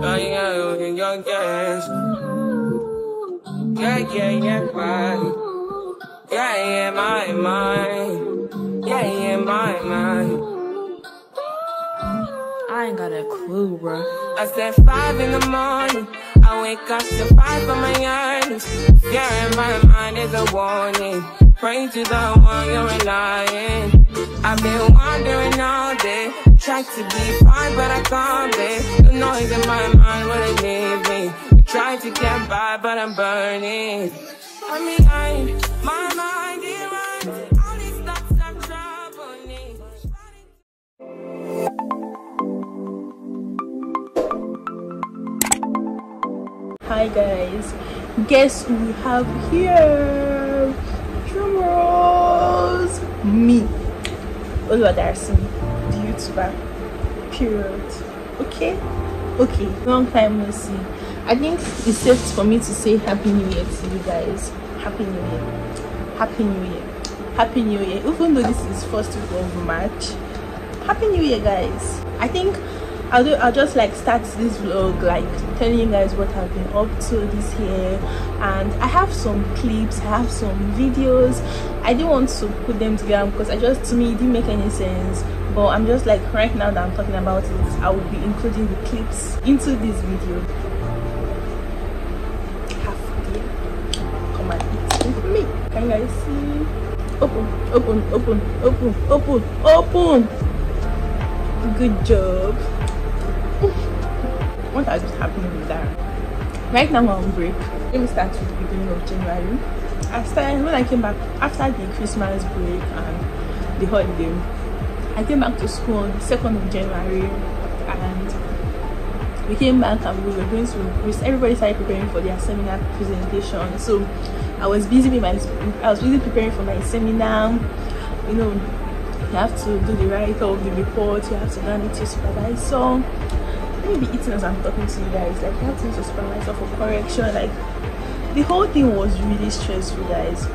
Oh, yeah, you can go gas. Yeah, yeah, yeah, right. Yeah, yeah, my mind. Yeah, yeah, my mind. I ain't got a clue, bro. I said five in the morning. I wake up to five for my earnings. Yeah, in my mind is a warning. Pray to the one you're relying. I've been wandering all day. Tried to be fine, but I can't be. The noise in my mind wouldn't leave me. Tried to get by, but I'm burning. I'm behind my mind, it runs. Hi guys, guess who we have here? Drum rolls! Me, Darcy, the YouTuber. Period. Okay, okay. Long time no see. I think it's safe for me to say Happy New Year to you guys. Happy New Year. Happy New Year. Happy New Year. Even though this is first week of March. Happy New Year, guys. I think I'll do I'll just like start this vlog like telling you guys what I've been up to this year and I have some clips, I have some videos. I didn't want to put them together because I just to me it didn't make any sense. But I'm just like right now that I'm talking about it, I will be including the clips into this video. Come and eat with me. Can you guys see? Open, open, open, open, open, open. Good job what has happening with that? Right now i'm on break let me start with the beginning of january. I started when i came back after the christmas break and the holiday i came back to school on the 2nd of january and we came back and we were going to everybody started preparing for their seminar presentation. So i was busy with my i was busy preparing for my seminar. You know you have to do the write of the report you have to learn it to supervisor me be eating as i'm talking to you guys like you have to to myself for correction like the whole thing was really stressful guys.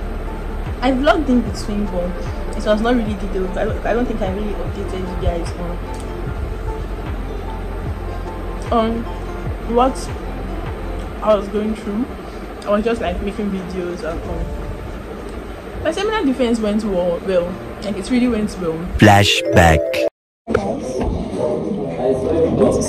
I vlogged in between but it was not really detailed. I don't, I don't think i really updated you guys on on what i was going through i was just like making videos and um, my seminar defense went well well like it really went well. Flashback.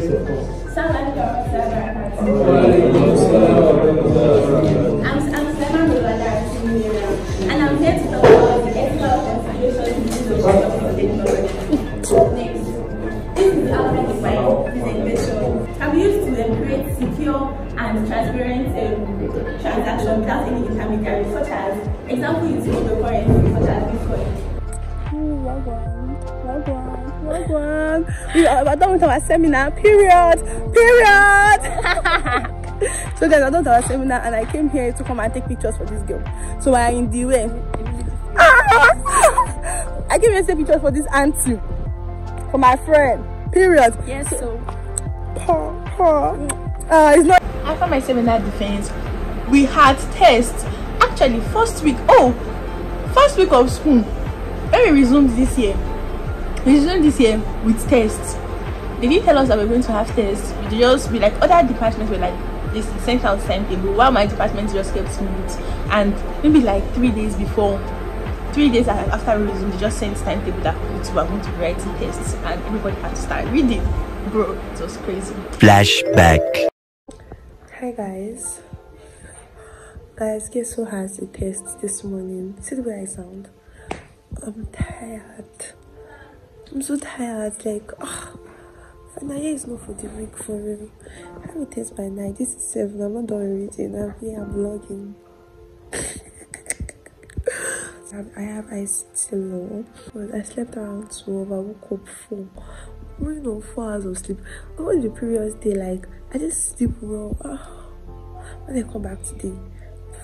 start? Yes, of We are done with our seminar. Period. Period. so guys, I done our seminar and I came here to come and take pictures for this girl. So I am in the way. I came here to take pictures for this auntie. For my friend. Period. Yes, so. Uh, it's not after my seminar defense we had tests actually first week oh first week of school when we resumed this year we resumed this year with tests they didn't tell us that we are going to have tests we just be like other departments were like this sent out timetable while my department just kept mute and maybe like three days before three days after we resumed they just sent timetable that we were going to be writing tests and everybody had to start reading bro it was crazy Flashback. hi guys guys guess who has the test this morning see the way i sound I'm tired. I'm so tired. Like, oh, final year is not for the week for real. I have a test by night. This is seven. I'm not done reading. I'm here. I'm vlogging. I have eyes still low, but I slept around 12. I woke up 4. Only no 4 hours of sleep. Over the previous day, like, I just sleep well. Oh. When I come back today,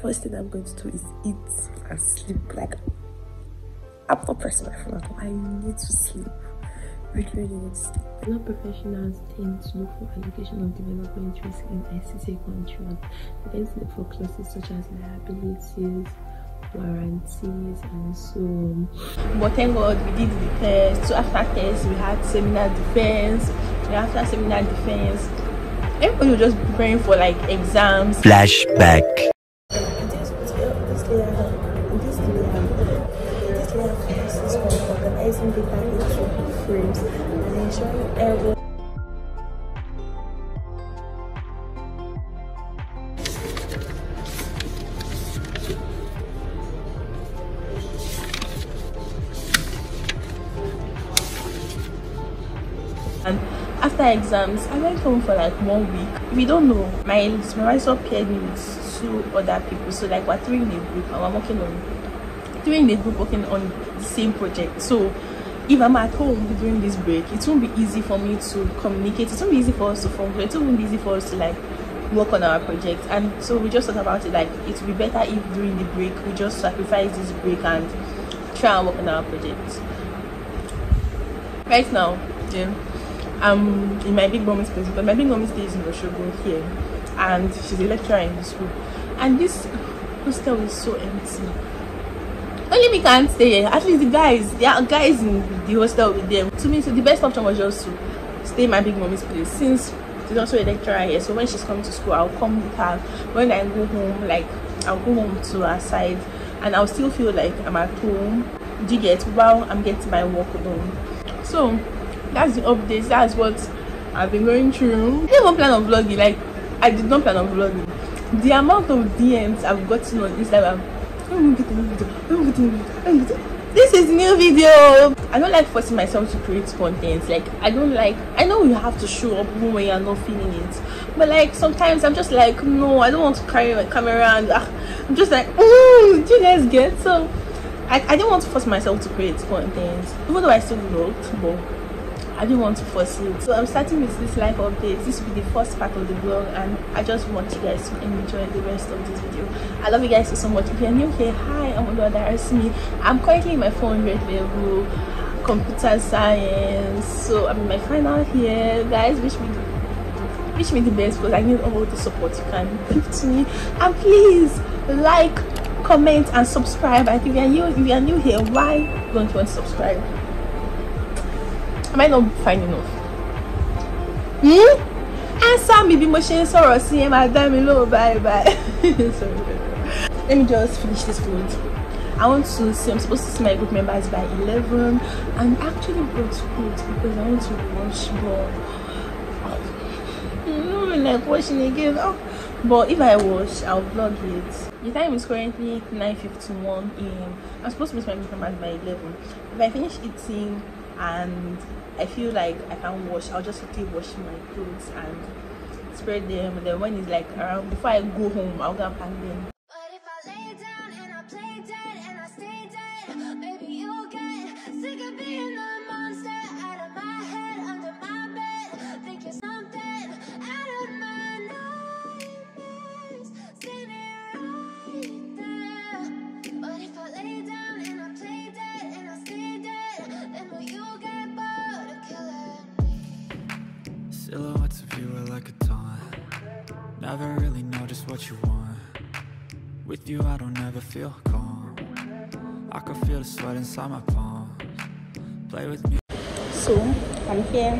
first thing I'm going to do is eat and sleep. Like, I'm not pressing my phone at all. I need to sleep. Really, really need to sleep. Non-professionals tend to look for allocation of development risk in ICT contract. They tend to look for clauses such as liabilities, warranties, and so on. But thank God we did the test. So after test, we had seminar defense. And after seminar defense, everybody was just preparing for like exams. Flashback. This layer consists of organizing data into frames and ensuring everyone And after exams, I went home for like one week. You don't know, my supervisor paired me with two other people. So like we're three in a group and we're working on three in a group working on the same project. So if I'm at home during this break, it won't be easy for me to communicate. It won't be easy for us to phone. It won't be easy for us to like work on our project. And so we just thought about it like it would be better if during the break we just sacrifice this break and try and work on our project. Right now, yeah. I'm in my big mommy's place because my big mommy stays in Oshogbo here and she's a lecturer in the school. And this hostel is so empty. Only me can't stay here. At least the guys, there are guys in the hostel with them. To me, so the best option was just to stay in my big mommy's place since she's also a lecturer here. So when she's coming to school, I'll come with her. When I go home, like I'll go home to her side and I'll still feel like I'm at home. Do you get while I'm getting my work done? So that's the updates that's what i've been going through i didn't even plan on vlogging like i did not plan on vlogging. The amount of dms i've gotten on instagram. This is new video. I don't like forcing myself to create content. Like i don't like i know you have to show up when you're not feeling it. But like sometimes i'm just like no i don't want to carry my camera and uh, i'm just like oh do you guys get? So I, I didn't want to force myself to create content. Even though i still vlogged but I didn't want to force it. So I'm starting with this life update. This will be the first part of the vlog and I just want you guys to enjoy the rest of this video. I love you guys so, much. If you're new here, hi, I'm Oluwadarasimi. I'm currently in my 400 level computer science. So I'm in my final here. Guys, wish me wish me the best because I need all the support you can give to me. And please like, comment and subscribe. I think if you're new, if you're new here, why don't you want to subscribe? Am I not fine enough? Hmm? Answer me bí mo ṣe ń sọ̀rọ̀ sí ẹ bye bye. Sorry. Let me just finish this food. I want to see, I'm supposed to see my group members by 11 I'm actually brought food because I want to wash but oh, like washing again. Oh. But if I wash, I'll vlog it. The time is currently 9.51 am. I'm supposed to meet my group members by 11. If I finish eating and I feel like I can't wash. I'll just quickly wash my clothes and spread them. Then when it's like around before I go home, I'll go and pack them. Never really know just what you want. With you I don't ever feel calm. I can feel the sweat inside my palms. Play with me. So, I'm here.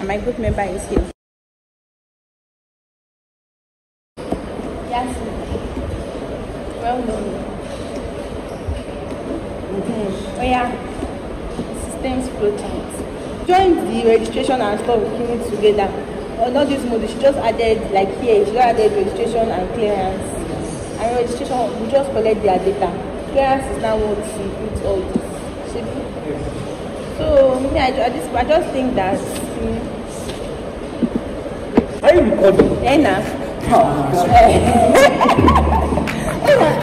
And my group member is here Yes, well done mm -hmm. Oh yeah, systems flowchart Join the registration and stuff working together uh, not this module she just added like here. She just added registration and clearance. And registration we just collect their data. Clearance is now what she put all this. So me, I, I just I just think that. Mm, Are you recording? eh, nah.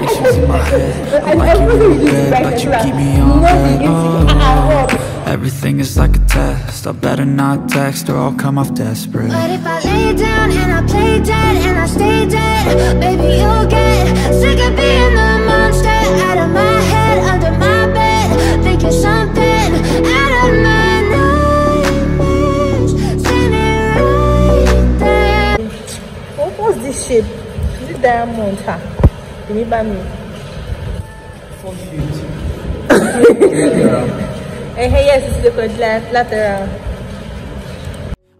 Issues in my head. I- I'm I like you wasn't in used to bed, breakfast, but you like, keep me you on know, red. you used to- everything is like a test. I better not text or I'll come off desperate. But if I lay down and I play dead and I stay dead, baby, you'll get sick of being the monster out of my head, under my bed, thinking something out of my nightmares, standing right there. What was this shape? Is it diamond? Ha. Remember me. Eh, hey, yes, it's the quadrilateral. lateral.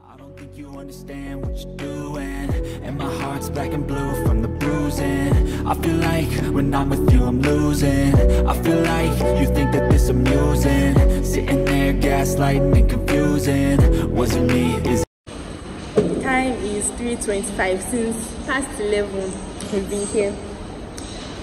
I don't think you understand what you're doing And my heart's black and blue from the bruising I feel like when I'm with you I'm losing I feel like you think that this amusing Sitting there gaslighting and confusing Was it me? Is Time is 3.25 since past 11 we've been here.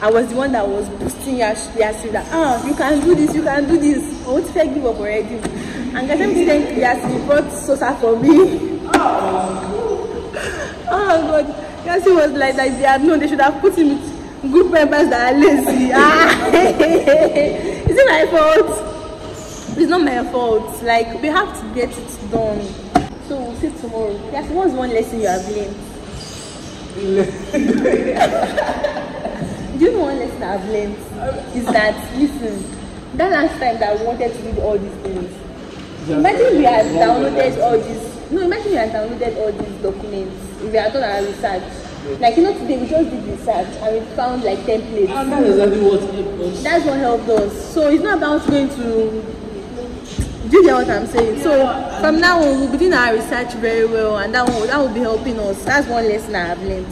I was the one that was boosting your Yasir that ah you can do this, you can do this. I want to give up already. And guys, let me thank Yasir brought Sosa for me. Oh god. Yasir was like that they had known they should have put him with group members that are lazy. Ah is it my fault? It's not my fault. Like we have to get it done. So we'll see tomorrow. Yasir, what's one lesson you have learned? Do you know one lesson I've learned? Is that listen, that last time that we wanted to do all these things. Imagine we had downloaded all these no, imagine we had downloaded all these documents if we had done our research. Like you know today we just did research and we found like templates. And that's exactly what helped us. That's what helped us. So it's not about going to do you get what I'm saying? So from now on we'll be doing our research very well and that will that will be helping us. That's one lesson I have learned.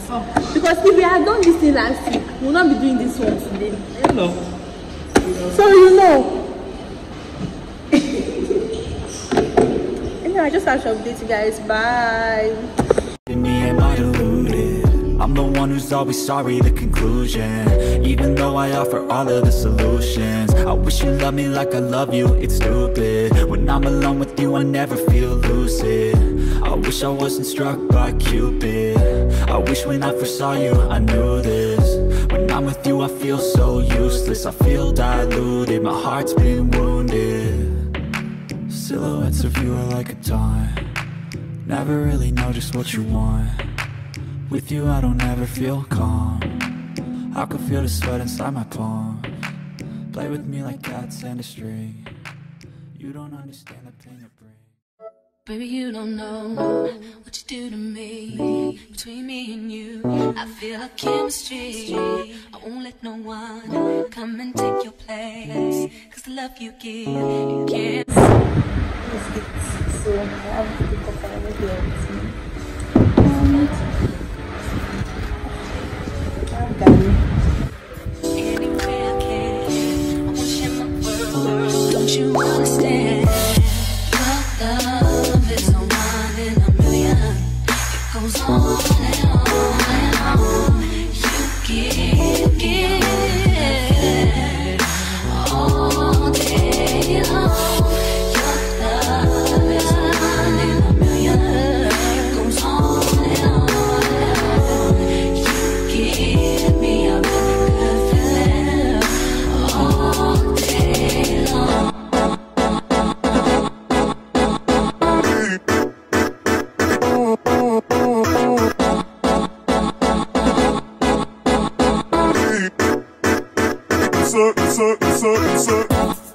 Because if we had done this thing last week, we'll not be doing this one today. You know. So you know. anyway, I just have to update you guys. Bye. I deluded? I'm the one who's always sorry, the conclusion Even though I offer all of the solutions I wish you loved me like I love you, it's stupid When I'm alone with you, I never feel lucid I wish I wasn't struck by Cupid I wish when I first saw you, I knew this When I'm with you, I feel so useless. I feel diluted, my heart's been wounded. Silhouettes of you are like a taunt Never really know just what you want. With you I don't ever feel calm. I can feel the sweat inside my palms. Play with me like cats and a string. You don't understand the pain it brings Baby, you don't know what you do to me. Between me and you, I feel a chemistry. I won't let no one come and take your place. Cause the love you give, you can't. I'm done. I can, I you in my world. Don't you understand? Suck, suck, suck, suck.